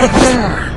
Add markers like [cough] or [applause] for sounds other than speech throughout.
Ha [laughs]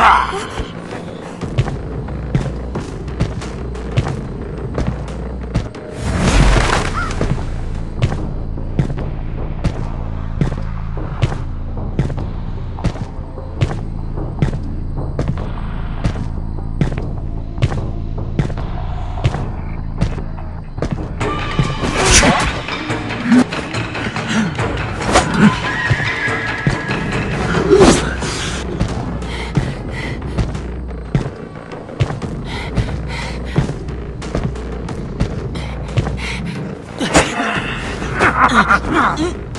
Pá! Huh.